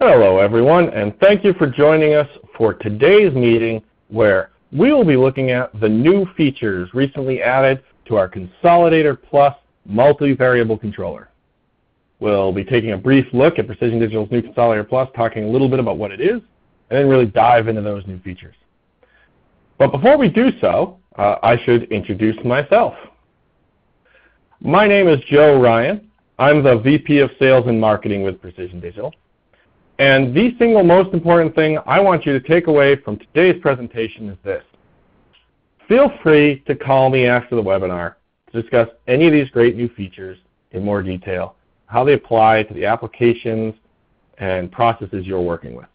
Hello everyone and thank you for joining us for today's meeting where we will be looking at the new features recently added to our Consolidator Plus multivariable controller. We'll be taking a brief look at Precision Digital's new Consolidator Plus, talking a little bit about what it is, and then really dive into those new features. But before we do so, uh, I should introduce myself. My name is Joe Ryan. I'm the VP of Sales and Marketing with Precision Digital. And the single most important thing I want you to take away from today's presentation is this. Feel free to call me after the webinar to discuss any of these great new features in more detail, how they apply to the applications and processes you're working with.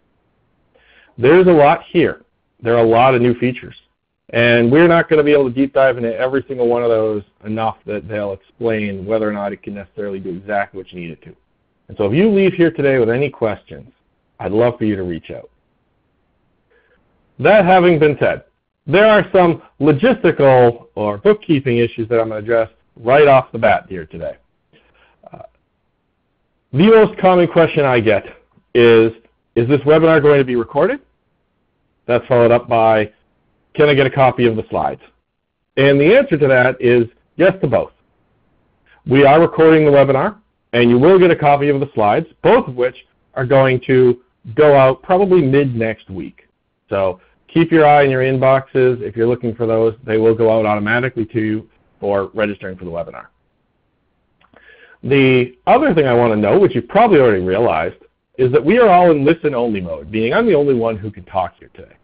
There's a lot here. There are a lot of new features. And we're not going to be able to deep dive into every single one of those enough that they'll explain whether or not it can necessarily do exactly what you need it to. And so if you leave here today with any questions, I'd love for you to reach out. That having been said, there are some logistical or bookkeeping issues that I'm going to address right off the bat here today. Uh, the most common question I get is, is this webinar going to be recorded? That's followed up by, can I get a copy of the slides? And the answer to that is yes to both. We are recording the webinar and you will get a copy of the slides, both of which are going to go out probably mid next week. So keep your eye in your inboxes. If you're looking for those, they will go out automatically to you for registering for the webinar. The other thing I want to know, which you've probably already realized, is that we are all in listen-only mode, meaning I'm the only one who can talk here today.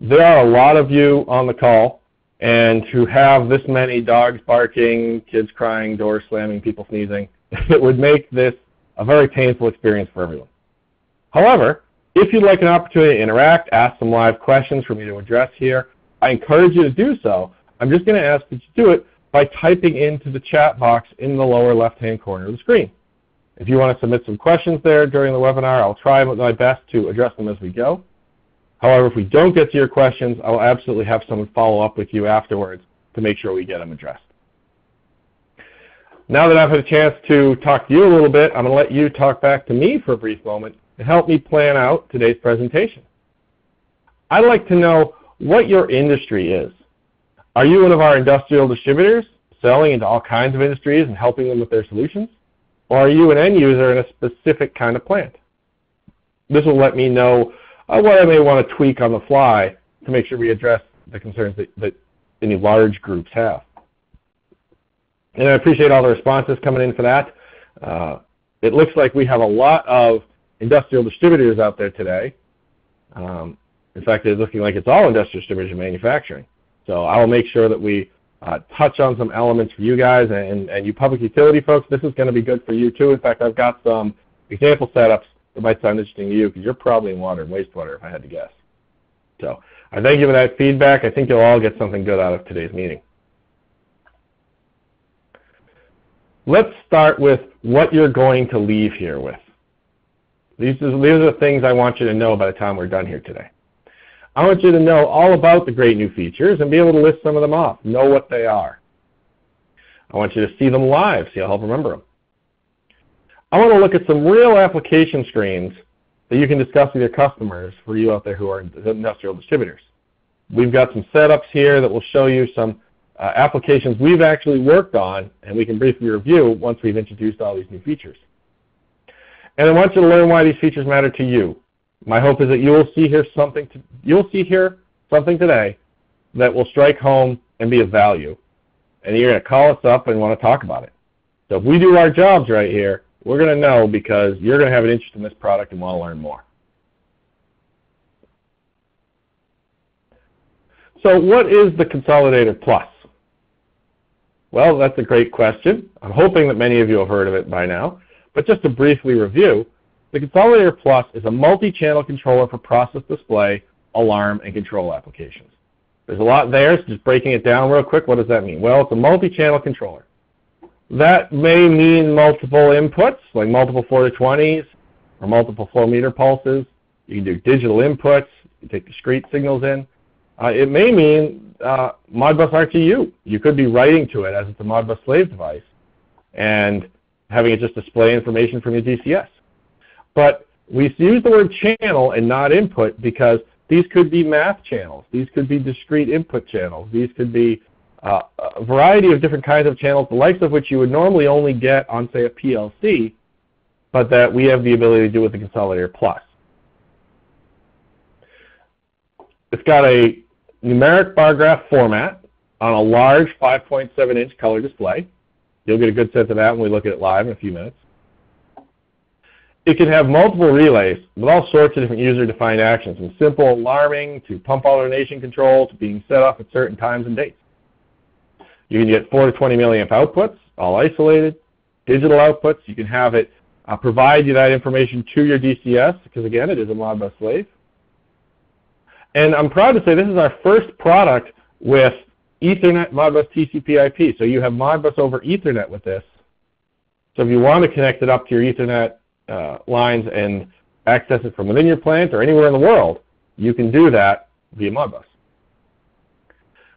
There are a lot of you on the call, and to have this many dogs barking, kids crying, doors slamming, people sneezing, it would make this a very painful experience for everyone. However, if you'd like an opportunity to interact, ask some live questions for me to address here, I encourage you to do so. I'm just going to ask that you do it by typing into the chat box in the lower left-hand corner of the screen. If you want to submit some questions there during the webinar, I'll try my best to address them as we go. However, if we don't get to your questions, I'll absolutely have someone follow up with you afterwards to make sure we get them addressed. Now that I've had a chance to talk to you a little bit, I'm going to let you talk back to me for a brief moment to help me plan out today's presentation. I'd like to know what your industry is. Are you one of our industrial distributors selling into all kinds of industries and helping them with their solutions? Or are you an end user in a specific kind of plant? This will let me know uh, what I may want to tweak on the fly to make sure we address the concerns that, that any large groups have. And I appreciate all the responses coming in for that. Uh, it looks like we have a lot of industrial distributors out there today. Um, in fact, it's looking like it's all industrial distributors and manufacturing. So I will make sure that we uh, touch on some elements for you guys and, and you public utility folks. This is going to be good for you too. In fact, I've got some example setups that might sound interesting to you because you're probably in water and wastewater if I had to guess. So I thank you for that feedback. I think you'll all get something good out of today's meeting. Let's start with what you're going to leave here with. These are, these are the things I want you to know by the time we're done here today. I want you to know all about the great new features and be able to list some of them off, know what they are. I want you to see them live, see how help remember them. I want to look at some real application screens that you can discuss with your customers for you out there who are industrial distributors. We've got some setups here that will show you some uh, applications we've actually worked on, and we can briefly review once we've introduced all these new features. And I want you to learn why these features matter to you. My hope is that you will see here something to, you'll see here something today that will strike home and be of value. And you're going to call us up and want to talk about it. So if we do our jobs right here, we're going to know because you're going to have an interest in this product and want to learn more. So what is the Consolidator Plus? Well, that's a great question. I'm hoping that many of you have heard of it by now. But just to briefly review, the Consolidator Plus is a multi-channel controller for process display, alarm, and control applications. There's a lot there, so just breaking it down real quick, what does that mean? Well, it's a multi-channel controller. That may mean multiple inputs, like multiple 4 to 20s, or multiple flow meter pulses. You can do digital inputs, you take discrete signals in. Uh, it may mean uh, Modbus RTU. You could be writing to it as it's a Modbus slave device and having it just display information from your DCS. But We use the word channel and not input because these could be math channels. These could be discrete input channels. These could be uh, a variety of different kinds of channels, the likes of which you would normally only get on, say, a PLC, but that we have the ability to do with the Consolidator Plus. It's got a numeric bar graph format on a large 5.7 inch color display. You'll get a good sense of that when we look at it live in a few minutes. It can have multiple relays with all sorts of different user-defined actions, from simple alarming to pump alternation control to being set off at certain times and dates. You can get 4 to 20 milliamp outputs, all isolated, digital outputs. You can have it uh, provide you that information to your DCS, because again, it is a Modbus slave. And I'm proud to say this is our first product with Ethernet Modbus TCP IP. So you have Modbus over Ethernet with this. So if you want to connect it up to your Ethernet uh, lines and access it from within your plant or anywhere in the world, you can do that via Modbus.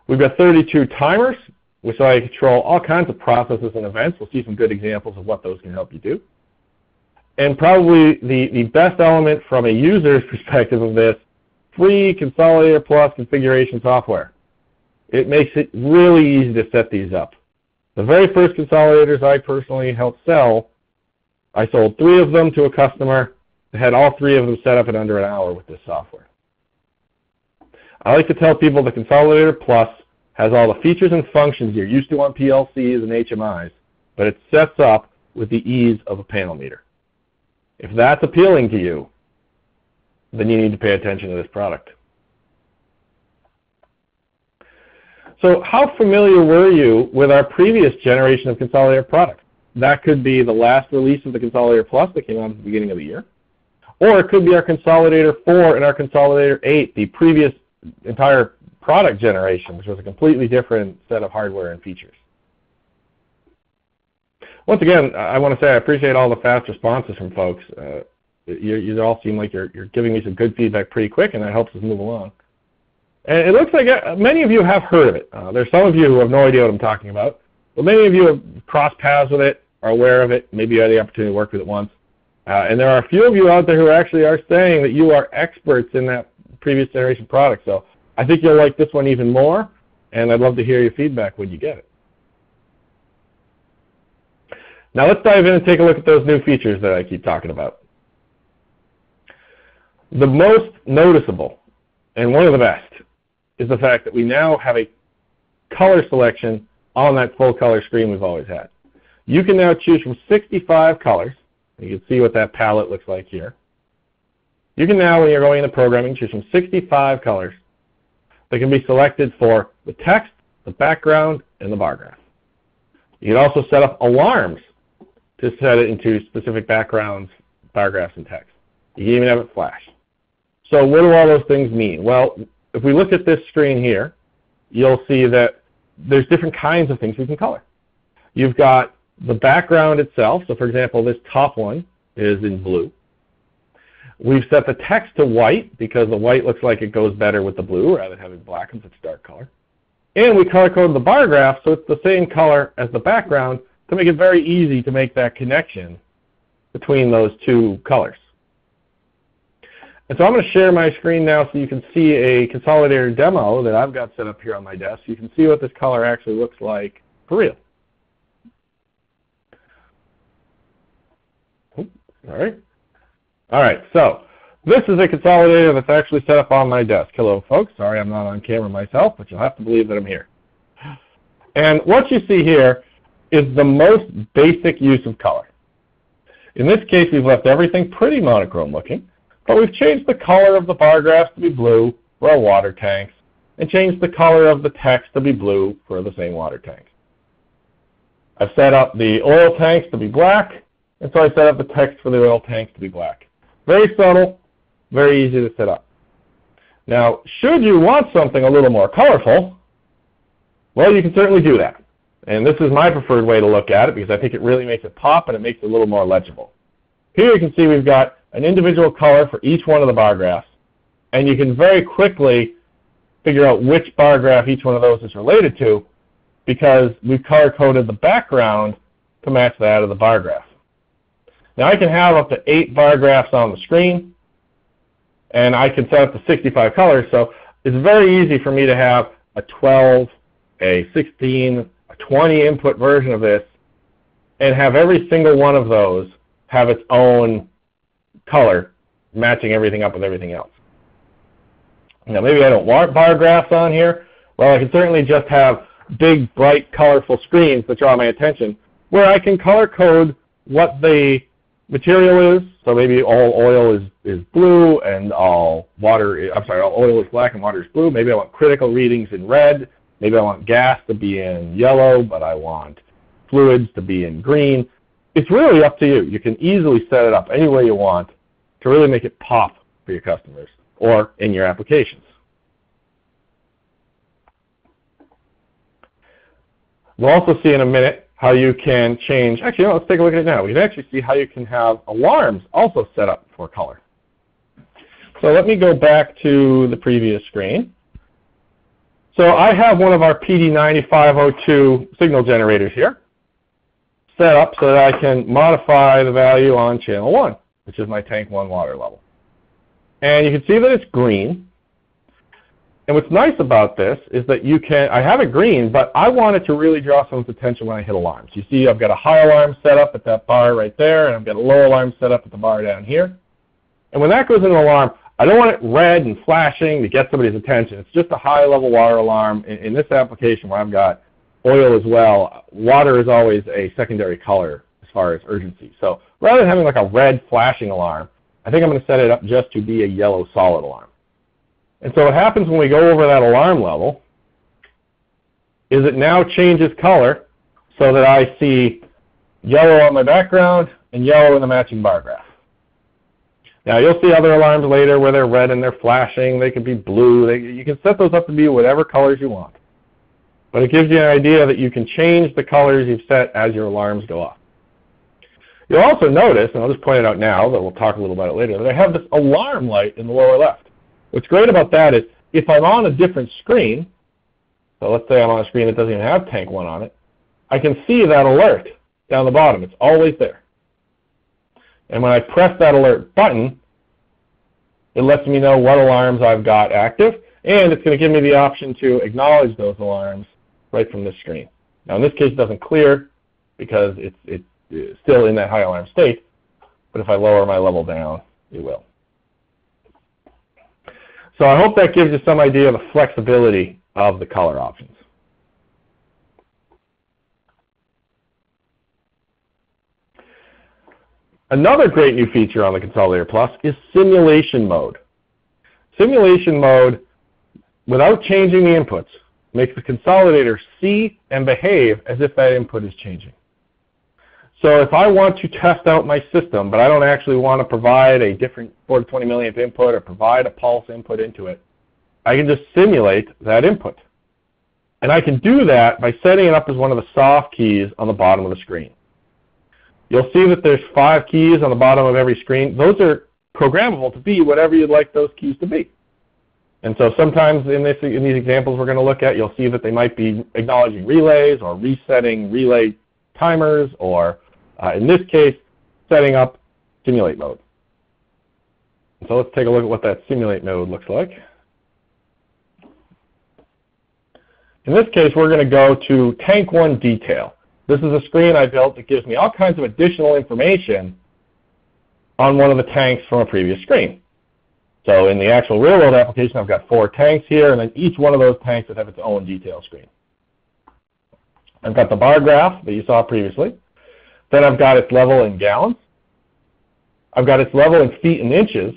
We've got 32 timers, which allow you to control all kinds of processes and events. We'll see some good examples of what those can help you do. And probably the, the best element from a user's perspective of this, free Consolidator Plus configuration software. It makes it really easy to set these up. The very first consolidators I personally helped sell, I sold three of them to a customer. I had all three of them set up in under an hour with this software. I like to tell people the Consolidator Plus has all the features and functions you're used to on PLCs and HMIs, but it sets up with the ease of a panel meter. If that's appealing to you, then you need to pay attention to this product. So how familiar were you with our previous generation of Consolidator products? That could be the last release of the Consolidator Plus that came out at the beginning of the year. Or it could be our Consolidator 4 and our Consolidator 8, the previous entire product generation, which was a completely different set of hardware and features. Once again, I want to say I appreciate all the fast responses from folks. Uh, you, you, all seem like you're, you're giving me some good feedback pretty quick, and that helps us move along. And it looks like uh, many of you have heard of it. Uh, there's some of you who have no idea what I'm talking about, but many of you have crossed paths with it, are aware of it, maybe you had the opportunity to work with it once. Uh, and there are a few of you out there who actually are saying that you are experts in that previous generation product. So I think you'll like this one even more, and I'd love to hear your feedback when you get it. Now let's dive in and take a look at those new features that I keep talking about. The most noticeable, and one of the best, is the fact that we now have a color selection on that full color screen we've always had. You can now choose from 65 colors. You can see what that palette looks like here. You can now, when you're going into programming, choose from 65 colors that can be selected for the text, the background, and the bar graph. You can also set up alarms to set it into specific backgrounds, bar graphs, and text. You can even have it flash. So what do all those things mean? Well, if we look at this screen here, you'll see that there's different kinds of things we can color. You've got the background itself. So for example, this top one is in blue. We've set the text to white because the white looks like it goes better with the blue rather than having black and such a dark color. And we color code the bar graph so it's the same color as the background to make it very easy to make that connection between those two colors. And so I'm going to share my screen now so you can see a consolidator demo that I've got set up here on my desk. You can see what this color actually looks like for real. All right. All right, so this is a consolidator that's actually set up on my desk. Hello, folks. Sorry I'm not on camera myself, but you'll have to believe that I'm here. And what you see here is the most basic use of color. In this case, we've left everything pretty monochrome looking, but we've changed the color of the bar graphs to be blue for our water tanks, and changed the color of the text to be blue for the same water tanks. I've set up the oil tanks to be black, and so I set up the text for the oil tanks to be black. Very subtle, very easy to set up. Now, should you want something a little more colorful, well, you can certainly do that. And this is my preferred way to look at it because I think it really makes it pop and it makes it a little more legible. Here you can see we've got an individual color for each one of the bar graphs. And you can very quickly figure out which bar graph each one of those is related to because we've color-coded the background to match that of the bar graph. Now I can have up to eight bar graphs on the screen, and I can set up to 65 colors, so it's very easy for me to have a 12, a 16, a 20 input version of this, and have every single one of those have its own color, matching everything up with everything else. Now maybe I don't want bar graphs on here. Well, I can certainly just have big, bright, colorful screens that draw my attention, where I can color code what the material is. So maybe all oil is, is blue and all water, I'm sorry, all oil is black and water is blue. Maybe I want critical readings in red. Maybe I want gas to be in yellow, but I want fluids to be in green. It's really up to you. You can easily set it up any way you want to really make it pop for your customers or in your applications. We'll also see in a minute how you can change, actually, no, let's take a look at it now. We can actually see how you can have alarms also set up for color. So let me go back to the previous screen. So I have one of our PD9502 signal generators here set up so that I can modify the value on channel 1, which is my tank 1 water level. And you can see that it's green. And what's nice about this is that you can, I have it green, but I want it to really draw someone's attention when I hit alarms. You see I've got a high alarm set up at that bar right there, and I've got a low alarm set up at the bar down here. And when that goes in an alarm, I don't want it red and flashing to get somebody's attention. It's just a high level water alarm. In, in this application where I've got oil as well, water is always a secondary color as far as urgency. So rather than having like a red flashing alarm, I think I'm going to set it up just to be a yellow solid alarm. And so what happens when we go over that alarm level is it now changes color so that I see yellow on my background and yellow in the matching bar graph. Now you'll see other alarms later where they're red and they're flashing. They can be blue. They, you can set those up to be whatever colors you want. But it gives you an idea that you can change the colors you've set as your alarms go off. You'll also notice, and I'll just point it out now, but we'll talk a little about it later, that I have this alarm light in the lower left. What's great about that is if I'm on a different screen, so let's say I'm on a screen that doesn't even have Tank 1 on it, I can see that alert down the bottom. It's always there. And when I press that alert button, it lets me know what alarms I've got active, and it's going to give me the option to acknowledge those alarms right from this screen. Now in this case it doesn't clear because it's, it's still in that high alarm state, but if I lower my level down, it will. So I hope that gives you some idea of the flexibility of the color options. Another great new feature on the Consolidator Plus is simulation mode. Simulation mode, without changing the inputs, makes the consolidator see and behave as if that input is changing. So if I want to test out my system, but I don't actually want to provide a different 4 to 20 milliamp input or provide a pulse input into it, I can just simulate that input. And I can do that by setting it up as one of the soft keys on the bottom of the screen. You'll see that there's five keys on the bottom of every screen. Those are programmable to be whatever you'd like those keys to be. And so sometimes in, this, in these examples we're going to look at, you'll see that they might be acknowledging relays or resetting relay timers or Uh, in this case, setting up simulate mode. So let's take a look at what that simulate mode looks like. In this case, we're going to go to Tank 1 Detail. This is a screen I built that gives me all kinds of additional information on one of the tanks from a previous screen. So in the actual real-world application, I've got four tanks here, and then each one of those tanks would have its own detail screen. I've got the bar graph that you saw previously. Then I've got its level in gallons. I've got its level in feet and inches.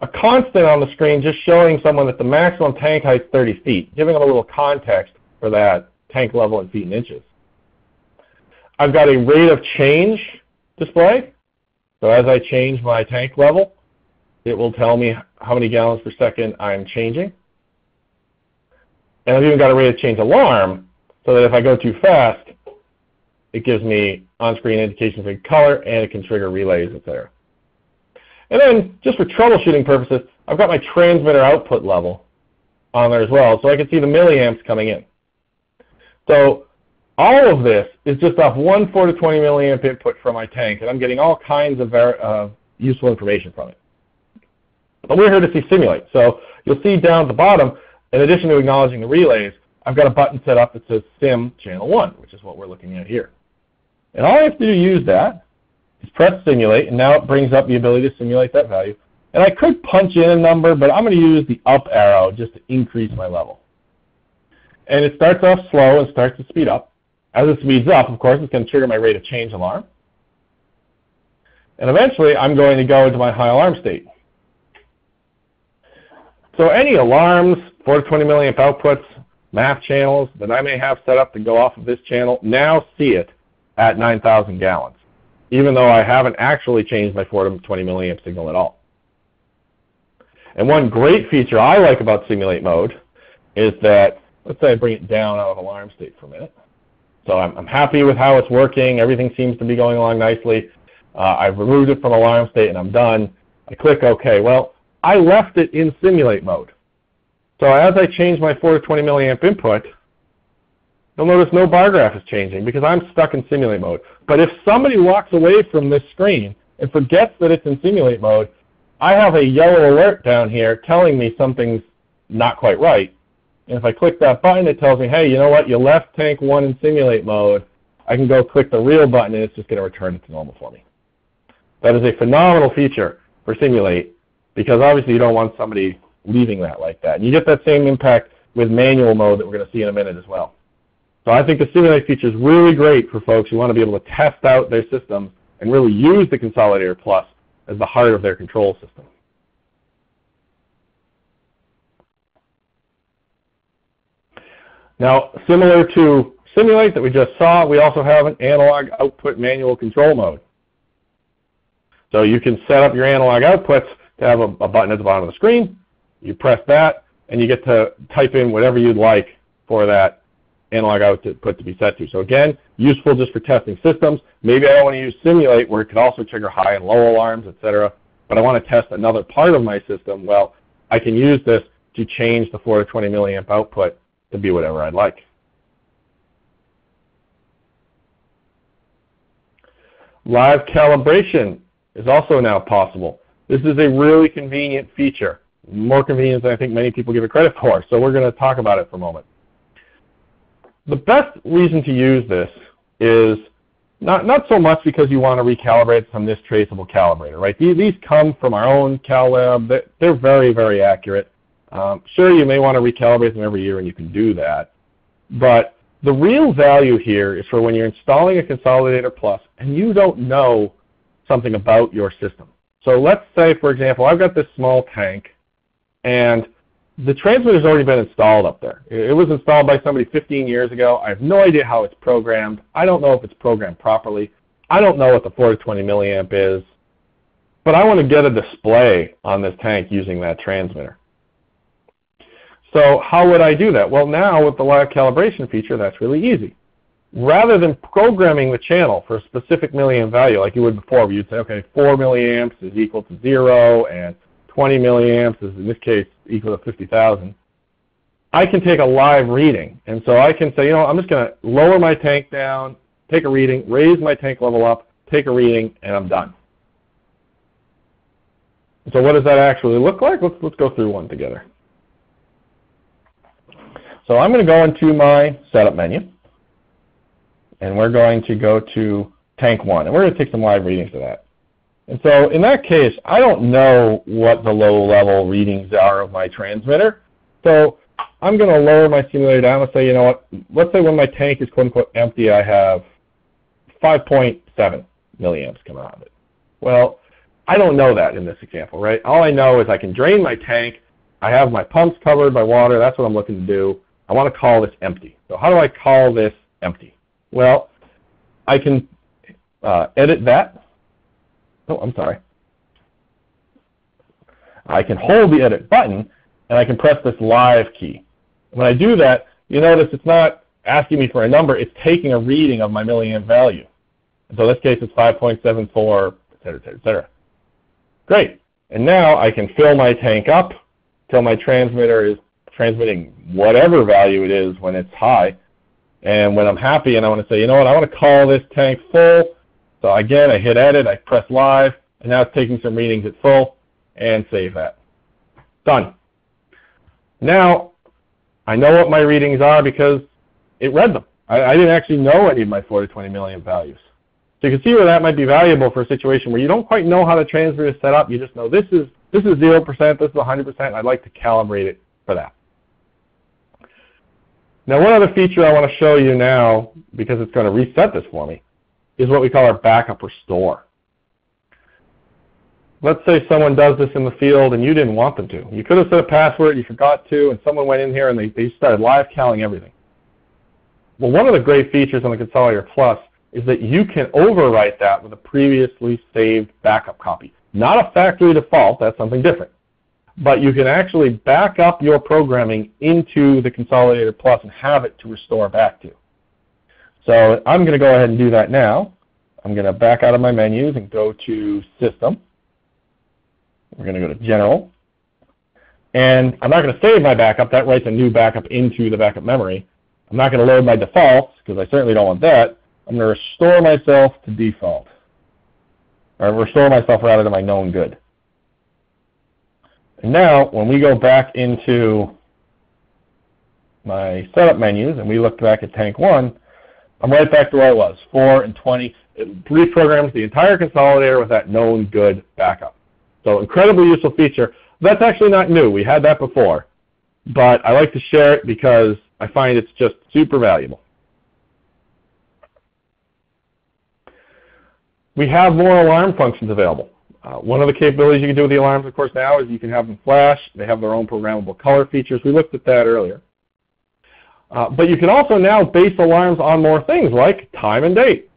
A constant on the screen just showing someone that the maximum tank height is 30 feet, giving them a little context for that tank level in feet and inches. I've got a rate of change display. So as I change my tank level, it will tell me how many gallons per second I'm changing. And I've even got a rate of change alarm so that if I go too fast, it gives me on-screen indications of color, and it can trigger relays, etc. And then, just for troubleshooting purposes, I've got my transmitter output level on there as well, so I can see the milliamps coming in. So all of this is just off one 4 to 20 milliamp input from my tank, and I'm getting all kinds of uh, useful information from it. But we're here to see simulate. So you'll see down at the bottom, in addition to acknowledging the relays, I've got a button set up that says Sim Channel 1, which is what we're looking at here. And all I have to do to use that is press Simulate, and now it brings up the ability to simulate that value. And I could punch in a number, but I'm going to use the up arrow just to increase my level. And it starts off slow and starts to speed up. As it speeds up, of course, it's going to trigger my rate of change alarm. And eventually, I'm going to go into my high alarm state. So any alarms, 420 milliamp outputs, math channels that I may have set up to go off of this channel now see it at 9,000 gallons, even though I haven't actually changed my 420 milliamp signal at all. And one great feature I like about simulate mode is that, let's say I bring it down out of alarm state for a minute. So I'm, I'm happy with how it's working. Everything seems to be going along nicely. Uh, I've removed it from alarm state and I'm done. I click OK. Well, I left it in simulate mode. So as I change my 4 to 20 milliamp input, you'll notice no bar graph is changing because I'm stuck in simulate mode. But if somebody walks away from this screen and forgets that it's in simulate mode, I have a yellow alert down here telling me something's not quite right. And if I click that button, it tells me, hey, you know what, you left tank 1 in simulate mode. I can go click the real button and it's just going to return it to normal for me. That is a phenomenal feature for simulate because obviously you don't want somebody leaving that like that. And you get that same impact with manual mode that we're going to see in a minute as well. So I think the Simulate feature is really great for folks who want to be able to test out their systems and really use the Consolidator Plus as the heart of their control system. Now, similar to Simulate that we just saw, we also have an analog output manual control mode. So you can set up your analog outputs to have a, a button at the bottom of the screen. You press that, and you get to type in whatever you'd like for that analog output to be set to. So again, useful just for testing systems. Maybe I don't want to use simulate where it could also trigger high and low alarms, etc. But I want to test another part of my system. Well, I can use this to change the 4 to 20 milliamp output to be whatever I'd like. Live calibration is also now possible. This is a really convenient feature, more convenient than I think many people give it credit for, so we're going to talk about it for a moment. The best reason to use this is not, not so much because you want to recalibrate from this traceable calibrator, right? These, come from our own CalLab. They're, they're very, very accurate. Um, sure, you may want to recalibrate them every year, and you can do that. But the real value here is for when you're installing a Consolidator Plus and you don't know something about your system. So let's say, for example, I've got this small tank, and the transmitter's already been installed up there. It was installed by somebody 15 years ago. I have no idea how it's programmed. I don't know if it's programmed properly. I don't know what the 420 milliamp is. But I want to get a display on this tank using that transmitter. So how would I do that? Well, now with the live calibration feature, that's really easy. Rather than programming the channel for a specific milliamp value like you would before, where you'd say, okay, 4 milliamps is equal to 0, and 20 milliamps is in this case equal to 50,000. I can take a live reading. And so I can say, you know, I'm just going to lower my tank down, take a reading, raise my tank level up, take a reading, and I'm done. So what does that actually look like? Let's, let's go through one together. So I'm going to go into my setup menu, and we're going to go to tank 1, and we're going to take some live readings of that. And so in that case, I don't know what the low-level readings are of my transmitter. So I'm going to lower my simulator down and say, you know what, let's say when my tank is quote-unquote empty, I have 5.7 milliamps coming out of it. Well, I don't know that in this example, right? All I know is I can drain my tank. I have my pumps covered by water. That's what I'm looking to do. I want to call this empty. So how do I call this empty? Well, I can uh, edit that Oh, I'm sorry. I can hold the edit button and I can press this live key. When I do that, you notice it's not asking me for a number, it's taking a reading of my milliamp value. so in this case it's 5.74, et cetera, et cetera, et cetera. Great. And now I can fill my tank up till my transmitter is transmitting whatever value it is when it's high. And when I'm happy and I want to say, you know what, I want to call this tank full. So again, I hit edit, I press live, and now it's taking some readings at full, and save that. Done. Now, I know what my readings are because it read them. I, I didn't actually know any of my 4 to 20 milliamp values. So you can see where that might be valuable for a situation where you don't quite know how the transmitter is set up. You just know this is this is 0%, this is 100%. I'd like to calibrate it for that. Now one other feature I want to show you now, because it's going to reset this for me, is what we call our backup restore. Let's say someone does this in the field and you didn't want them to. You could have set a password, you forgot to, and someone went in here and they, they started live calling everything. Well, one of the great features on the Consolidator Plus is that you can overwrite that with a previously saved backup copy. Not a factory default, that's something different. But you can actually back up your programming into the Consolidator Plus and have it to restore back to. So I'm going to go ahead and do that now. I'm going to back out of my menus and go to System. We're going to go to General. And I'm not going to save my backup. That writes a new backup into the backup memory. I'm not going to load my defaults because I certainly don't want that. I'm going to restore myself to default. Or restore myself rather to my known good. And now, when we go back into my setup menus and we look back at tank 1, I'm right back to where I was, 4 and 20. It reprograms the entire consolidator with that known good backup. So incredibly useful feature. That's actually not new. We had that before. But I like to share it because I find it's just super valuable. We have more alarm functions available. Uh, one of the capabilities you can do with the alarms, of course, now is you can have them flash. They have their own programmable color features. We looked at that earlier. Uh, but you can also now base alarms on more things like time and date.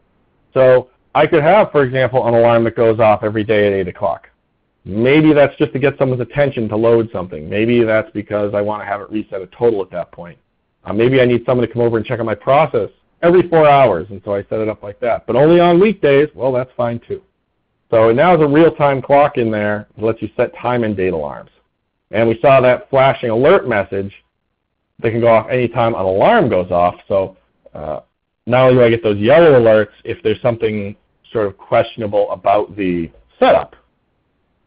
So I could have, for example, an alarm that goes off every day at 8 o'clock. Maybe that's just to get someone's attention to load something. Maybe that's because I want to have it reset a total at that point. Uh, maybe I need someone to come over and check on my process every four hours, and so I set it up like that. But only on weekdays, well, that's fine too. So it now there's a real-time clock in there that lets you set time and date alarms. And we saw that flashing alert message that can go off anytime an alarm goes off. So uh, not only do I get those yellow alerts if there's something sort of questionable about the setup,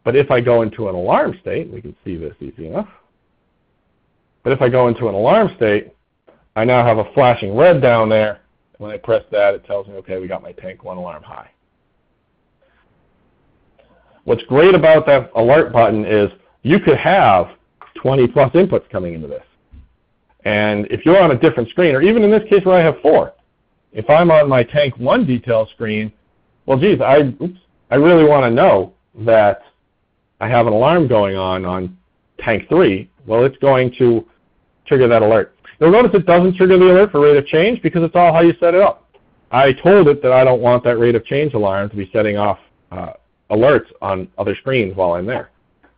but if I go into an alarm state, we can see this easy enough. But if I go into an alarm state, I now have a flashing red down there when I press that, it tells me, okay, we got my tank one alarm high. What's great about that alert button is you could have 20 plus inputs coming into this. And if you're on a different screen, or even in this case where I have four, if I'm on my tank one detail screen, well, geez, I, oops, I really want to know that I have an alarm going on on tank three. Well, it's going to trigger that alert. You'll notice it doesn't trigger the alert for rate of change because it's all how you set it up. I told it that I don't want that rate of change alarm to be setting off uh, alerts on other screens while I'm there.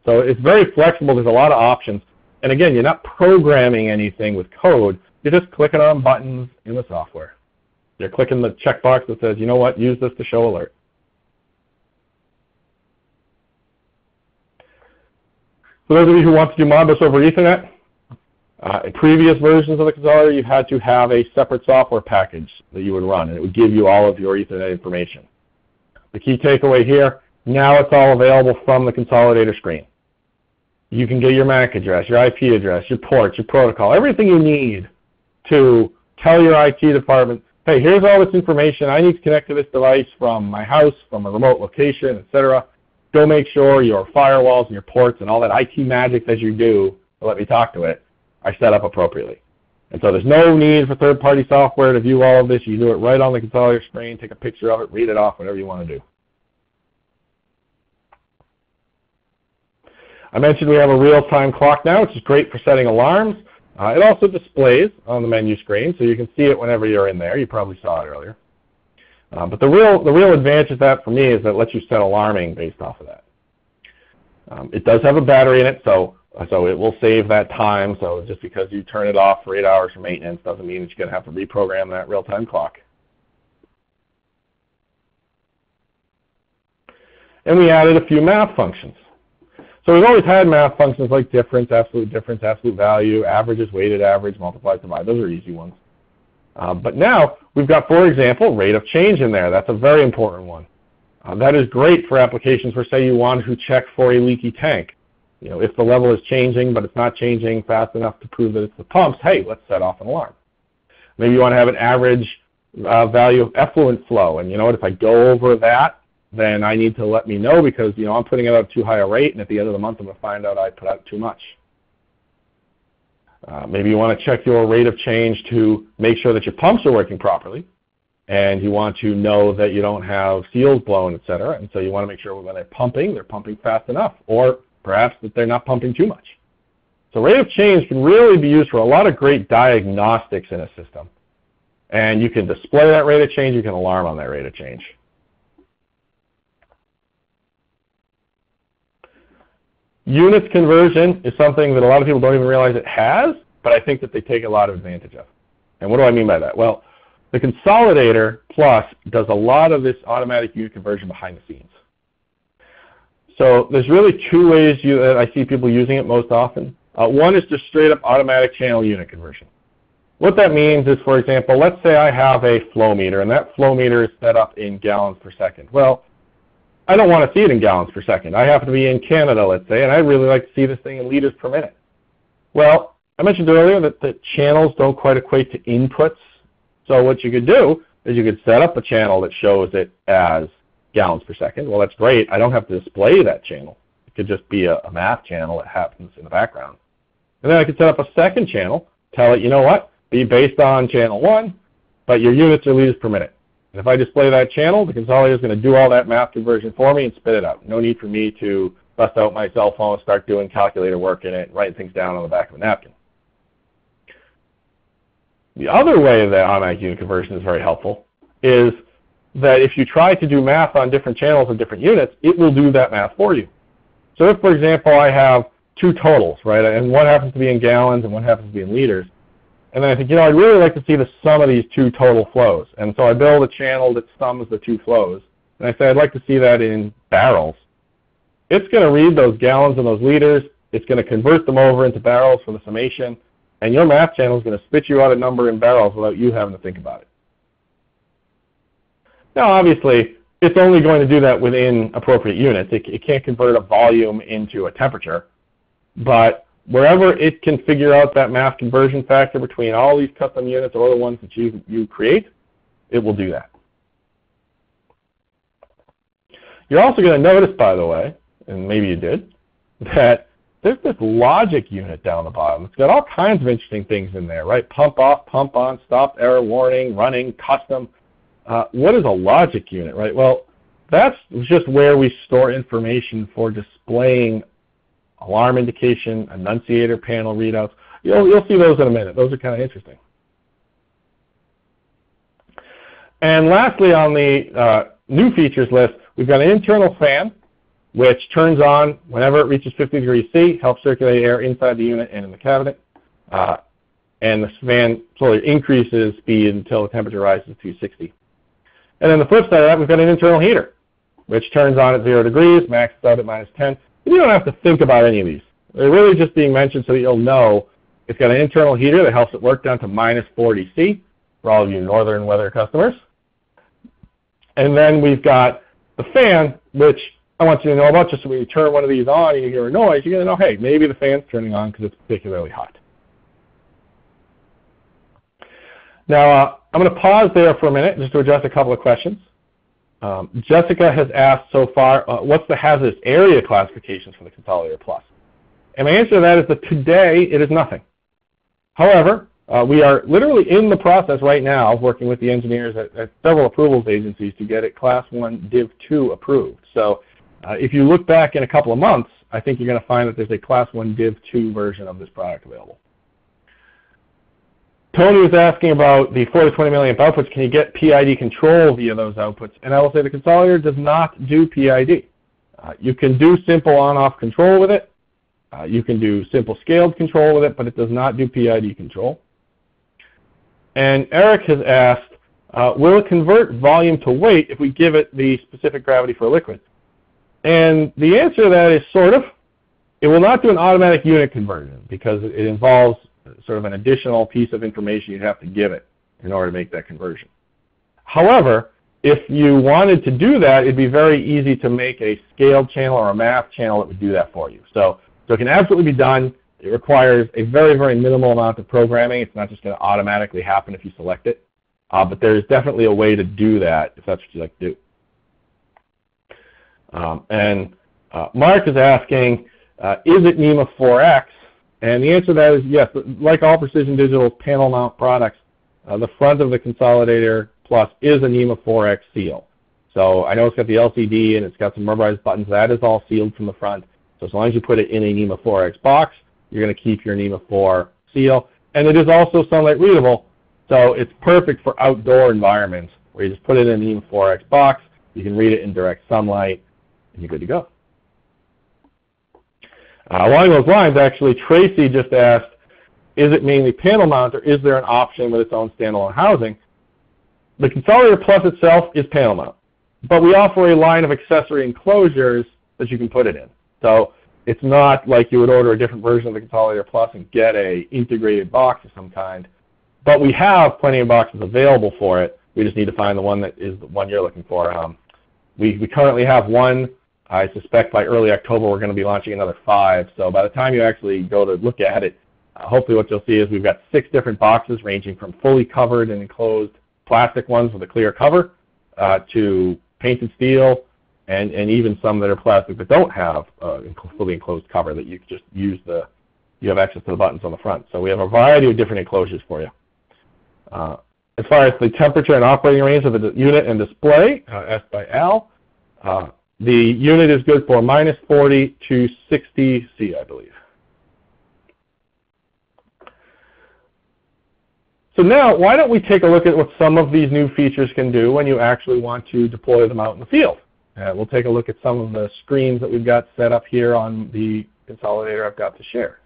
So it's very flexible. There's a lot of options. And again, you're not programming anything with code. You're just clicking on buttons in the software. You're clicking the checkbox that says, you know what, use this to show alert. For those of you who want to do Modbus over Ethernet, uh, in previous versions of the consolidator, you had to have a separate software package that you would run, and it would give you all of your Ethernet information. The key takeaway here, now it's all available from the consolidator screen. You can get your MAC address, your IP address, your ports, your protocol, everything you need to tell your IT department, hey, here's all this information. I need to connect to this device from my house, from a remote location, etc. Go make sure your firewalls and your ports and all that IT magic that you do to let me talk to it are set up appropriately. And so there's no need for third-party software to view all of this. You do it right on the consolidator screen, take a picture of it, read it off, whatever you want to do. I mentioned we have a real-time clock now, which is great for setting alarms. Uh, it also displays on the menu screen, so you can see it whenever you're in there. You probably saw it earlier. Uh, but the real, the real advantage of that for me is that it lets you set alarming based off of that. Um, it does have a battery in it, so so it will save that time. So just because you turn it off for eight hours for maintenance doesn't mean that you're going to have to reprogram that real-time clock. And we added a few math functions. So we've always had math functions like difference, absolute difference, absolute value, averages, weighted average, multiply, divide. Those are easy ones. Uh, but now we've got, for example, rate of change in there. That's a very important one. Uh, that is great for applications where, say, you want to check for a leaky tank. You know, if the level is changing, but it's not changing fast enough to prove that it's the pumps, hey, let's set off an alarm. Maybe you want to have an average uh, value of effluent flow, and you know what? If I go over that, then I need to let me know because you know I'm putting it out too high a rate, and at the end of the month I'm going to find out I put out too much. Uh, maybe you want to check your rate of change to make sure that your pumps are working properly, and you want to know that you don't have seals blown, etc. And so you want to make sure when they're pumping, they're pumping fast enough, or perhaps that they're not pumping too much. So rate of change can really be used for a lot of great diagnostics in a system. And you can display that rate of change, you can alarm on that rate of change. Units conversion is something that a lot of people don't even realize it has, but I think that they take a lot of advantage of. And what do I mean by that? Well, the Consolidator Plus does a lot of this automatic unit conversion behind the scenes. So there's really two ways you, that I see people using it most often. Uh, one is just straight up automatic channel unit conversion. What that means is, for example, let's say I have a flow meter, and that flow meter is set up in gallons per second. Well, I don't want to see it in gallons per second. I happen to be in Canada, let's say, and I'd really like to see this thing in liters per minute. Well, I mentioned earlier that the channels don't quite equate to inputs. So what you could do is you could set up a channel that shows it as gallons per second. Well, that's great. I don't have to display that channel. It could just be a, a math channel that happens in the background. And then I could set up a second channel, tell it, you know what, be based on channel 1, but your units are liters per minute. And if I display that channel, the consolidator is going to do all that math conversion for me and spit it out. No need for me to bust out my cell phone, start doing calculator work in it, writing things down on the back of a napkin. The other way that automatic unit conversion is very helpful is that if you try to do math on different channels and different units, it will do that math for you. So if, for example, I have two totals, right, and one happens to be in gallons and one happens to be in liters, and then I think, you know, I'd really like to see the sum of these two total flows. And so I build a channel that sums the two flows. And I say I'd like to see that in barrels. It's going to read those gallons and those liters. It's going to convert them over into barrels for the summation. And your math channel is going to spit you out a number in barrels without you having to think about it. Now, obviously, it's only going to do that within appropriate units. It, it can't convert a volume into a temperature. But wherever it can figure out that mass conversion factor between all these custom units or the ones that you, you create, it will do that. You're also going to notice, by the way, and maybe you did, that there's this logic unit down the bottom. It's got all kinds of interesting things in there, right? Pump off, pump on, stop, error warning, running, custom. Uh, what is a logic unit, right? Well, that's just where we store information for displaying alarm indication, annunciator panel readouts. You'll, you'll see those in a minute. Those are kind of interesting. And lastly on the uh, new features list, we've got an internal fan, which turns on whenever it reaches 50 degrees C, helps circulate air inside the unit and in the cabinet. Uh, and the fan slowly increases speed until the temperature rises to 60. And then the flip side of that, we've got an internal heater, which turns on at 0 degrees, maxes out at minus 10, you don't have to think about any of these. They're really just being mentioned so that you'll know it's got an internal heater that helps it work down to minus 40 C for all of you northern weather customers. And then we've got the fan, which I want you to know about just so when you turn one of these on and you hear a noise, you're going to know, hey, maybe the fan's turning on because it's particularly hot. Now, uh, I'm going to pause there for a minute just to address a couple of questions. Um, Jessica has asked so far, uh, what's the hazardous area classifications for the Consolidator Plus? And my answer to that is that today it is nothing. However, uh, we are literally in the process right now of working with the engineers at, at, several approvals agencies to get it Class 1 Div 2 approved. So uh, if you look back in a couple of months, I think you're going to find that there's a Class 1 Div 2 version of this product available. Tony was asking about the 4 to 20 milliamp outputs. Can you get PID control via those outputs? And I will say the consolidator does not do PID. Uh, you can do simple on-off control with it. Uh, you can do simple scaled control with it, but it does not do PID control. And Eric has asked, uh, will it convert volume to weight if we give it the specific gravity for a liquid? And the answer to that is sort of. It will not do an automatic unit conversion because it involves sort of an additional piece of information you'd have to give it. in order to make that conversion. However, if you wanted to do that, it'd be very easy to make a scaled channel or a math channel that would do that for you. So, so it can absolutely be done. It requires a very, very minimal amount of programming. It's not just going to automatically happen if you select it. Uh, but there's definitely a way to do that if that's what you like to do. Um, and uh, Mark is asking, uh, is it NEMA 4X? And the answer to that is yes. Like all Precision Digital panel mount products, uh, the front of the Consolidator Plus is a NEMA 4X seal. So I know it's got the LCD and it's got some rubberized buttons. That is all sealed from the front. So as long as you put it in a NEMA 4X box, you're going to keep your NEMA 4 seal. And it is also sunlight readable, so it's perfect for outdoor environments where you just put it in a NEMA 4X box, you can read it in direct sunlight, and you're good to go. Uh, along those lines, actually, Tracy just asked, is it mainly panel mount or is there an option with its own standalone housing? The Consolidator Plus itself is panel mount, but we offer a line of accessory enclosures that you can put it in. So it's not like you would order a different version of the Consolidator Plus and get a integrated box of some kind. But we have plenty of boxes available for it. We just need to find the one that is the one you're looking for. Um, we, we currently have one I suspect by early October we're going to be launching another five. So by the time you actually go to look at it, uh, hopefully what you'll see is we've got six different boxes ranging from fully covered and enclosed plastic ones with a clear cover uh, to painted steel and, and even some that are plastic that don't have uh, fully enclosed cover that you just use the, you have access to the buttons on the front. So we have a variety of different enclosures for you. Uh, as far as the temperature and operating range of the unit and display, uh, asked by Al, uh, the unit is good for minus 40 to 60 C, I believe. So now, why don't we take a look at what some of these new features can do when you actually want to deploy them out in the field. Uh, we'll take a look at some of the screens that we've got set up here on the consolidator I've got to share.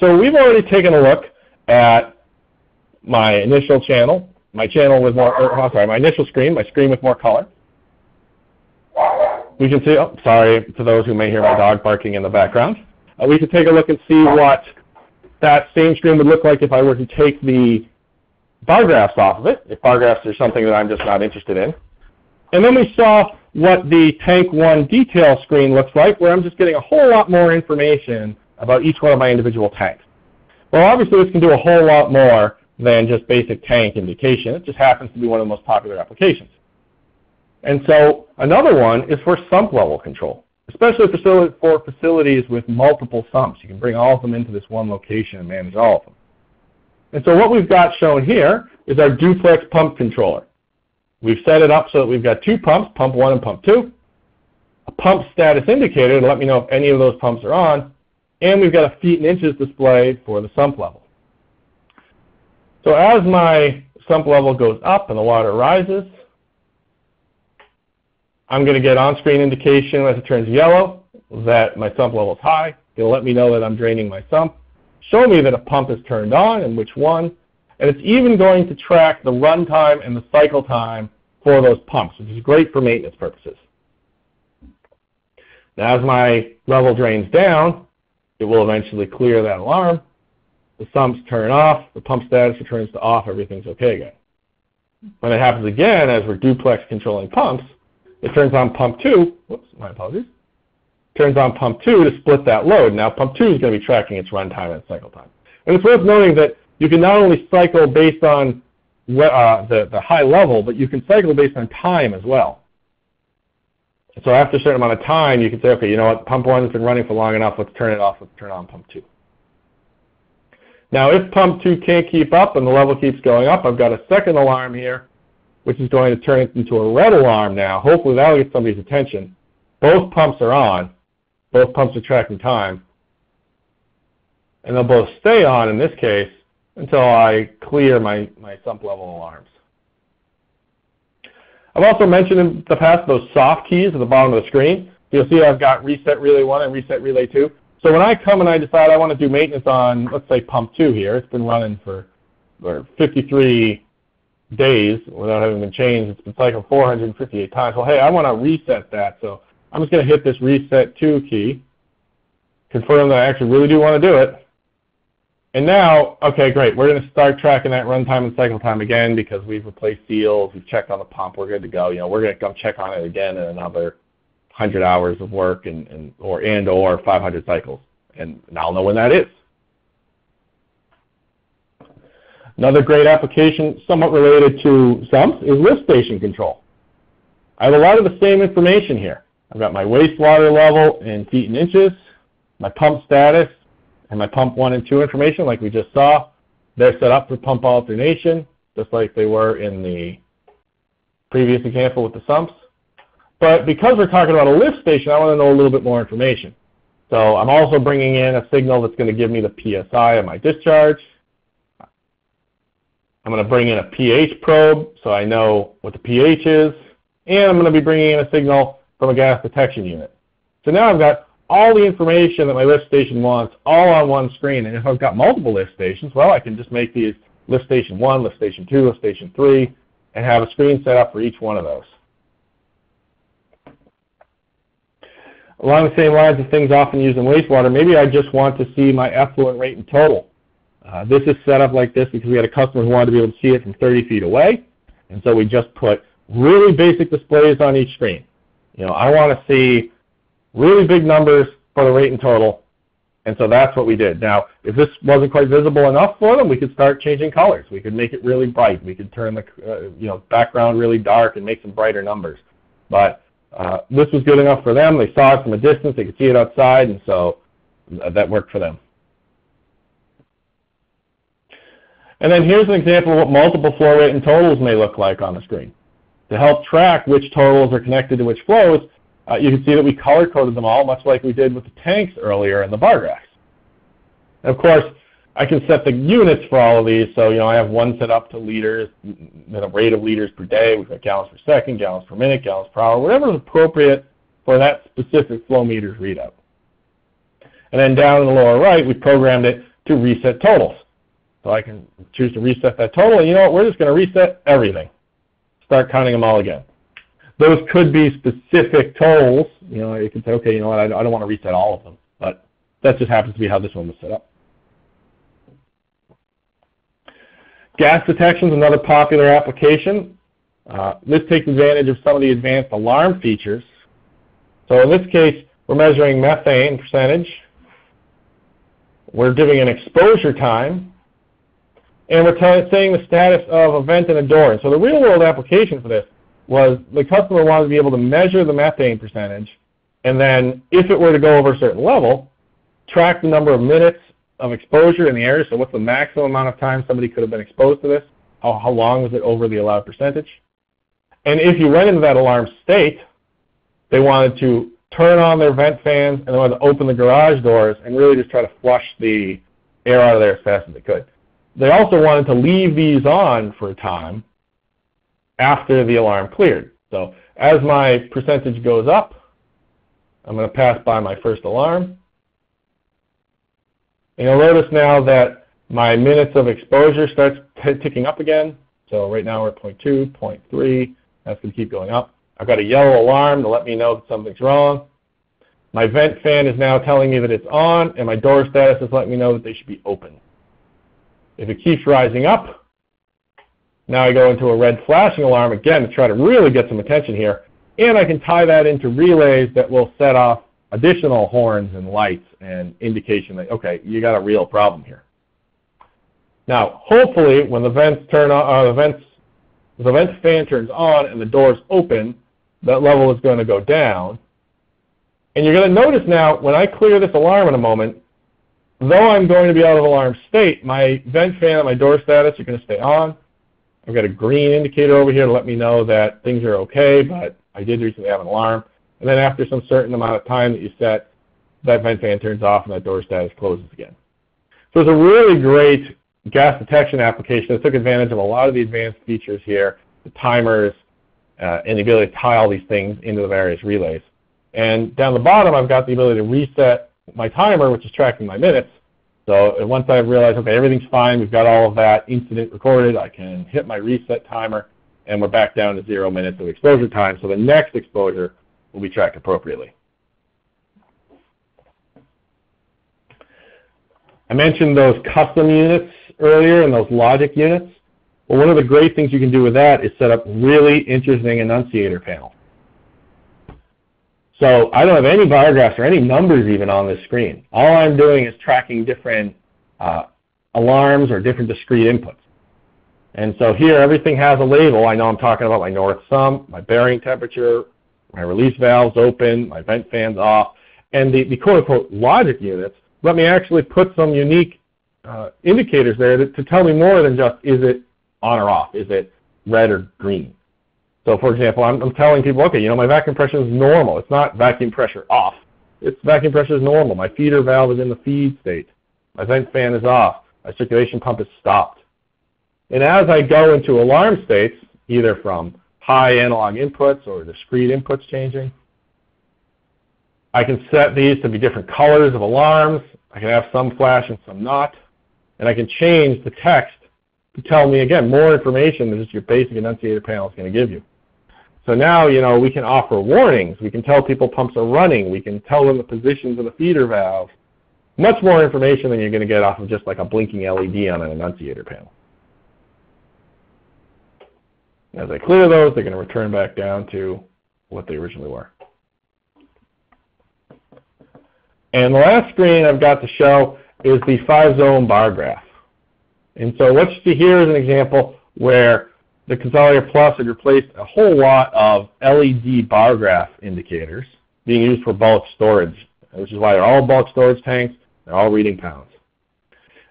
So we've already taken a look at my initial channel, my channel with more, or, oh, sorry, my initial screen, my screen with more color. We can see, oh, sorry to those who may hear my dog barking in the background. Uh, we can take a look and see what that same screen would look like if I were to take the bar graphs off of it, if bar graphs are something that I'm just not interested in. And then we saw what the Tank 1 detail screen looks like, where I'm just getting a whole lot more information about each one of my individual tanks. Well, obviously this can do a whole lot more than just basic tank indication. It just happens to be one of the most popular applications. And so another one is for sump level control, especially for facilities with multiple sumps. You can bring all of them into this one location and manage all of them. And so what we've got shown here is our duplex pump controller. We've set it up so that we've got two pumps, pump one and pump two, a pump status indicator to let me know if any of those pumps are on, and we've got a feet and inches display for the sump level. So as my sump level goes up and the water rises, I'm going to get on-screen indication as it turns yellow that my sump level is high. It'll let me know that I'm draining my sump, show me that a pump is turned on and which one, and it's even going to track the run time and the cycle time for those pumps, which is great for maintenance purposes. Now as my level drains down, it will eventually clear that alarm. The sumps turn off, the pump status returns to off, everything's okay again. When it happens again, as we're duplex controlling pumps, it turns on pump 2, whoops, my apologies, turns on pump 2 to split that load. Now pump 2 is going to be tracking its runtime and cycle time. And it's worth noting that you can not only cycle based on uh, the, the high level, but you can cycle based on time as well. So after a certain amount of time, you can say, okay, you know what, pump 1 has been running for long enough, let's turn it off, let's turn on pump 2. Now if pump 2 can't keep up and the level keeps going up, I've got a second alarm here which is going to turn it into a red alarm now. Hopefully that will get somebody's attention. Both pumps are on. Both pumps are tracking time. And they'll both stay on in this case until I clear my, my sump level alarms. I've also mentioned in the past those soft keys at the bottom of the screen. You'll see I've got reset relay 1 and reset relay 2. So when I come and I decide I want to do maintenance on, let's say, pump 2 here, it's been running for, for 53 days without having been changed. It's been cycled 458 times. Well, hey, I want to reset that. So I'm just going to hit this reset to key, confirm that I actually really do want to do it. And now, okay, great. We're going to start tracking that runtime and cycle time again because we've replaced seals, we've checked on the pump, we're good to go. You know, we're going to come check on it again in another 100 hours of work and, and or and or 500 cycles, and I'll know when that is. Another great application, somewhat related to sumps, is lift station control. I have a lot of the same information here. I've got my wastewater level in feet and inches, my pump status, and my pump 1 and 2 information like we just saw. They're set up for pump alternation, just like they were in the previous example with the sumps. But because we're talking about a lift station, I want to know a little bit more information. So I'm also bringing in a signal that's going to give me the PSI of my discharge. I'm going to bring in a pH probe so I know what the pH is. And I'm going to be bringing in a signal from a gas detection unit. So now I've got all the information that my lift station wants all on one screen. And if I've got multiple lift stations, well, I can just make these lift station 1, lift station 2, lift station 3, and have a screen set up for each one of those. Along the same lines of things often used in wastewater, maybe I just want to see my effluent rate in total. Uh, this is set up like this because we had a customer who wanted to be able to see it from 30 feet away. And so we just put really basic displays on each screen. You know, I want to see really big numbers for the rate in total. And so that's what we did. Now, if this wasn't quite visible enough for them, we could start changing colors. We could make it really bright. We could turn the uh, you know background really dark and make some brighter numbers. But uh, this was good enough for them. They saw it from a distance. They could see it outside, and so uh, that worked for them. And then here's an example of what multiple flow rate and totals may look like on the screen. To help track which totals are connected to which flows, uh, you can see that we color-coded them all, much like we did with the tanks earlier in the bar graphs. And of course, I can set the units for all of these. So, you know, I have one set up to liters, at a rate of liters per day. We've got gallons per second, gallons per minute, gallons per hour, whatever is appropriate for that specific flow meter's readout. And then down in the lower right, we programmed it to reset totals. So I can choose to reset that total. You know what? We're just going to reset everything. Start counting them all again. Those could be specific totals. You know, you can say, okay, you know what? I don't want to reset all of them. But that just happens to be how this one was set up. Gas detection is another popular application. Uh, this takes advantage of some of the advanced alarm features. So in this case, we're measuring methane percentage. We're giving an exposure time. And we're saying the status of a vent and a door. So the real world application for this was the customer wanted to be able to measure the methane percentage and then if it were to go over a certain level, track the number of minutes of exposure in the area. So what's the maximum amount of time somebody could have been exposed to this? How, how long was it over the allowed percentage? And if you went into that alarm state, they wanted to turn on their vent fans and they wanted to open the garage doors and really just try to flush the air out of there as fast as they could. They also wanted to leave these on for a time after the alarm cleared. So as my percentage goes up, I'm going to pass by my first alarm. And you'll notice now that my minutes of exposure starts ticking up again. So right now we're at 0.2, 0.3. That's going to keep going up. I've got a yellow alarm to let me know that something's wrong. My vent fan is now telling me that it's on, and my door status is letting me know that they should be open. If it keeps rising up, now I go into a red flashing alarm again to try to really get some attention here. And I can tie that into relays that will set off additional horns and lights and indication that, okay, you got a real problem here. Now, hopefully, when the vents turn on, uh, the vents, the vent fan turns on and the doors open, that level is going to go down. And you're going to notice now, when I clear this alarm in a moment, though I'm going to be out of alarm state, my vent fan and my door status are going to stay on. I've got a green indicator over here to let me know that things are okay, but I did recently have an alarm. And then after some certain amount of time that you set, that vent fan turns off and that door status closes again. So it's a really great gas detection application that took advantage of a lot of the advanced features here, the timers, uh, and the ability to tie all these things into the various relays. And down the bottom, I've got the ability to reset my timer, which is tracking my minutes. So once I realize, okay, everything's fine, we've got all of that incident recorded, I can hit my reset timer, and we're back down to zero minutes of exposure time. So the next exposure will be tracked appropriately. I mentioned those custom units earlier and those logic units. Well, one of the great things you can do with that is set up really interesting annunciator panels. So I don't have any bar graphs or any numbers even on this screen. All I'm doing is tracking different uh, alarms or different discrete inputs. And so here everything has a label. I know I'm talking about my north sump, my bearing temperature, my release valves open, my vent fans off, and the, the quote-unquote logic units let me actually put some unique uh, indicators there to, to tell me more than just is it on or off, is it red or green. So for example, I'm, I'm telling people, okay, you know, my vacuum pressure is normal. It's not vacuum pressure off. It's vacuum pressure is normal. My feeder valve is in the feed state. My vent fan is off. My circulation pump is stopped. And as I go into alarm states, either from high analog inputs or discrete inputs changing, I can set these to be different colors of alarms. I can have some flash and some not. And I can change the text to tell me, again, more information than just your basic annunciator panel is going to give you. So now, you know, we can offer warnings. We can tell people pumps are running. We can tell them the positions of the feeder valves. Much more information than you're going to get off of just like a blinking LED on an annunciator panel. As I clear those, they're going to return back down to what they originally were. And the last screen I've got to show is the five-zone bar graph. And so what you see here is an example where the Consolidator Plus had replaced a whole lot of LED bar graph indicators being used for bulk storage, which is why they're all bulk storage tanks. They're all reading pounds.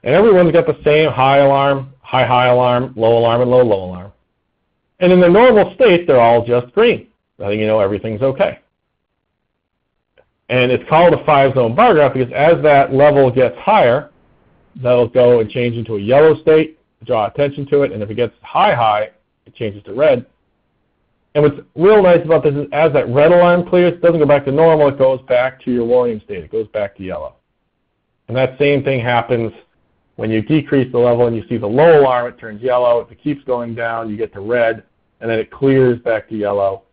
And everyone's got the same high alarm, high high alarm, low alarm, and low low alarm. And in the normal state, they're all just green, letting you know everything's okay. And it's called a five-zone bar graph because as that level gets higher, that'll go and change into a yellow state, draw attention to it, and if it gets high high, it changes to red. And what's real nice about this is as that red alarm clears, it doesn't go back to normal, it goes back to your warning state. It goes back to yellow. And that same thing happens when you decrease the level and you see the low alarm, it turns yellow. If it keeps going down, you get to red, and then it clears back to yellow,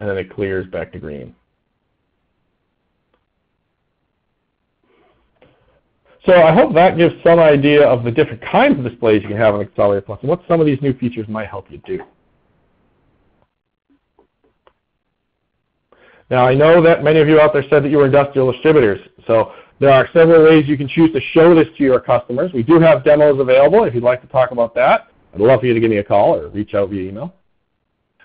and then it clears back to green. So I hope that gives some idea of the different kinds of displays you can have on Consolidator Plus and what some of these new features might help you do. Now I know that many of you out there said that you were industrial distributors, so there are several ways you can choose to show this to your customers. We do have demos available if you'd like to talk about that. I'd love for you to give me a call or reach out via email.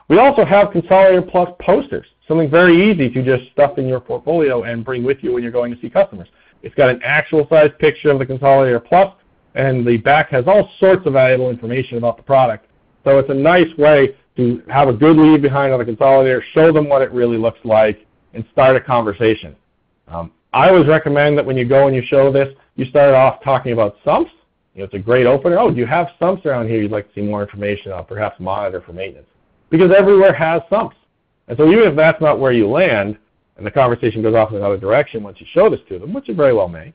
We also have Consolidator Plus posters, something very easy to just stuff in your portfolio and bring with you when you're going to see customers. It's got an actual size picture of the Consolidator Plus, and the back has all sorts of valuable information about the product. So it's a nice way to have a good lead behind on the Consolidator, show them what it really looks like, and start a conversation. Um, I always recommend that when you go and you show this, you start off talking about sumps. You know, it's a great opener. Oh, do you have sumps around here you'd like to see more information on, perhaps monitor for maintenance? Because everywhere has sumps. And so even if that's not where you land, and the conversation goes off in another direction once you show this to them, which it very well may,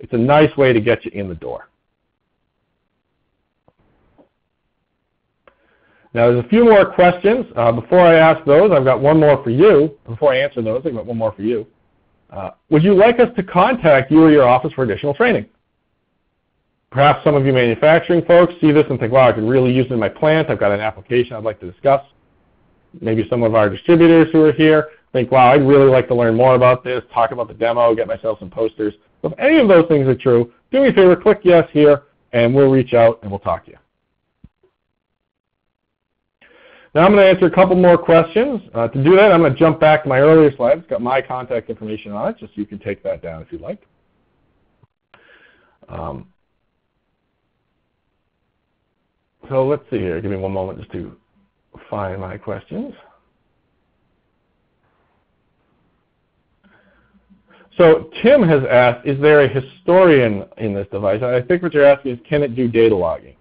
it's a nice way to get you in the door. Now there's a few more questions. Uh, before I ask those, I've got one more for you. Before I answer those, I've got one more for you. Uh, would you like us to contact you or your office for additional training? Perhaps some of you manufacturing folks see this and think, wow, I could really use it in my plant. I've got an application I'd like to discuss. Maybe some of our distributors who are here think, wow, I'd really like to learn more about this, talk about the demo, get myself some posters. So if any of those things are true, do me a favor, click yes here, and we'll reach out and we'll talk to you. Now I'm going to answer a couple more questions. Uh, to do that, I'm going to jump back to my earlier slide. It's got my contact information on it, just so you can take that down if you'd like. Um, so let's see here. Give me one moment just to find my questions. So Tim has asked, is there a historian in this device? I think what you're asking is, can it do data logging?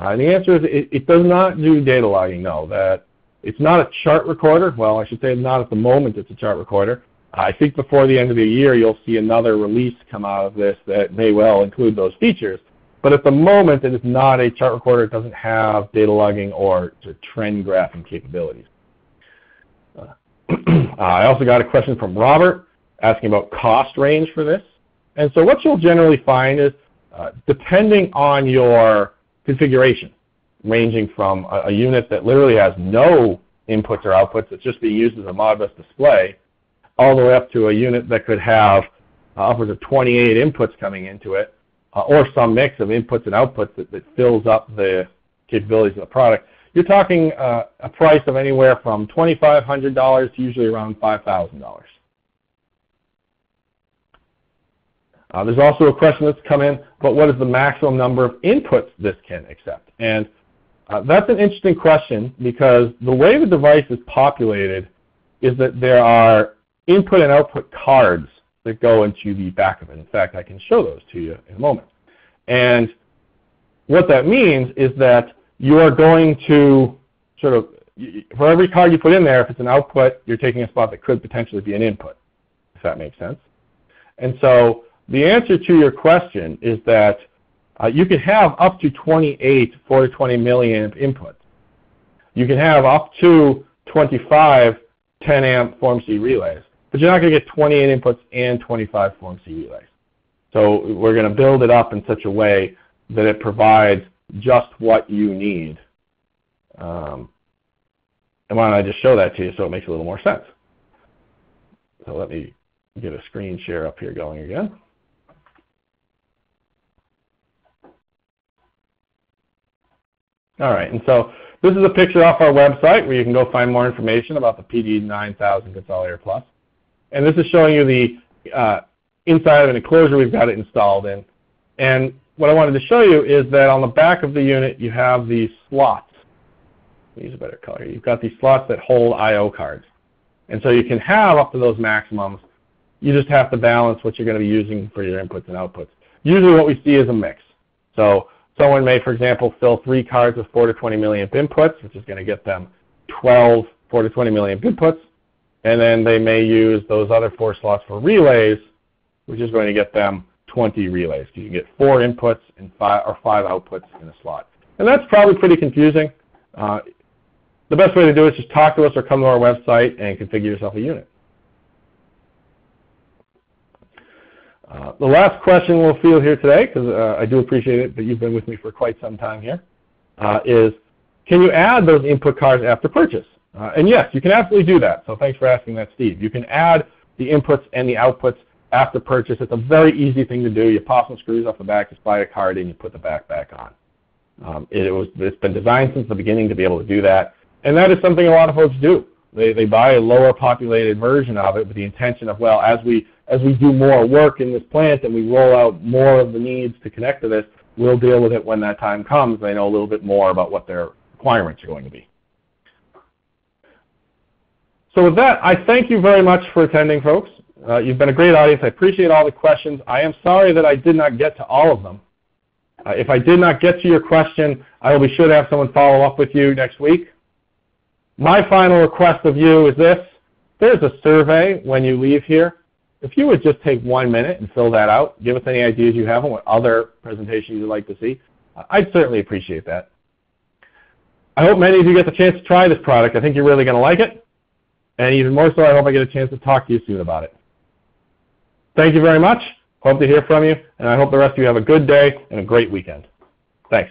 Uh, and the answer is it, it, does not do data logging, no. That It's not a chart recorder. Well, I should say not at the moment it's a chart recorder. I think before the end of the year you'll see another release come out of this that may well include those features. But at the moment it is not a chart recorder. It doesn't have data logging or trend graphing capabilities. Uh, I also got a question from Robert asking about cost range for this. And so what you'll generally find is, uh, depending on your configuration, ranging from a, a, unit that literally has no inputs or outputs, it's just being used as a Modbus display, all the way up to a unit that could have uh, upwards of 28 inputs coming into it, uh, or some mix of inputs and outputs that, that, fills up the capabilities of the product, you're talking uh, a price of anywhere from $2,500 to usually around $5,000. Uh, there's also a question that's come in, but what is the maximum number of inputs this can accept? And uh, that's an interesting question because the way the device is populated is that there are input and output cards that go into the back of it. In fact, I can show those to you in a moment. And what that means is that you are going to sort of, for every card you put in there, if it's an output, you're taking a spot that could potentially be an input, if that makes sense. And so the answer to your question is that uh, you can have up to 28 420 milliamp inputs. You can have up to 25 10 amp Form C relays, but you're not going to get 28 inputs and 25 Form C relays. So we're going to build it up in such a way that it provides just what you need. Um, and why don't I just show that to you so it makes a little more sense. So let me get a screen share up here going again. All right, and so this is a picture off our website where you can go find more information about the PD9000 Consolidator Plus. And this is showing you the uh, inside of an enclosure we've got it installed in. And what I wanted to show you is that on the back of the unit you have these slots. Use a better color. You've got these slots that hold I.O. cards. And so you can have up to those maximums. You just have to balance what you're going to be using for your inputs and outputs. Usually what we see is a mix. So Someone may, for example, fill three cards with 4 to 20 milliamp inputs, which is going to get them 12 4 to 20 milliamp inputs. And then they may use those other four slots for relays, which is going to get them 20 relays. You can get four inputs and five or five outputs in a slot. And that's probably pretty confusing. Uh, the best way to do it is just talk to us or come to our website and configure yourself a unit. Uh, the last question we'll field here today, because uh, I do appreciate it that you've been with me for quite some time here, uh, is can you add those input cards after purchase? Uh, and yes, you can absolutely do that. So thanks for asking that, Steve. You can add the inputs and the outputs after purchase. It's a very easy thing to do. You pop some screws off the back, you slide a card in, you put the back back on. Um, it was, it's been designed since the beginning to be able to do that. And that is something a lot of folks do. They, they buy a lower populated version of it with the intention of, well, as we as we do more work in this plant and we roll out more of the needs to connect to this, we'll deal with it when that time comes. They know a little bit more about what their requirements are going to be. So with that, I thank you very much for attending, folks. Uh, you've been a great audience. I appreciate all the questions. I am sorry that I did not get to all of them. Uh, if I did not get to your question, I will be sure to have someone follow up with you next week. My final request of you is this. There's a survey when you leave here. If you would just take one minute and fill that out, give us any ideas you have on what other presentations you'd like to see, I'd certainly appreciate that. I hope many of you get the chance to try this product. I think you're really going to like it. And even more so, I hope I get a chance to talk to you soon about it. Thank you very much. Hope to hear from you, and I hope the rest of you have a good day and a great weekend. Thanks.